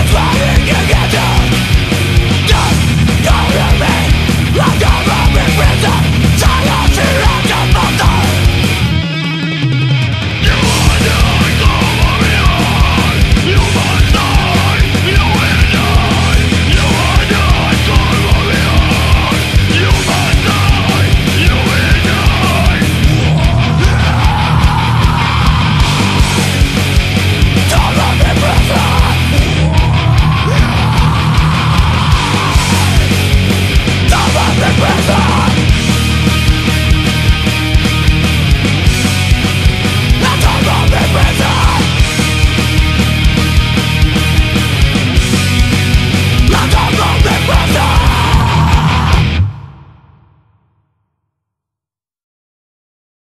the fire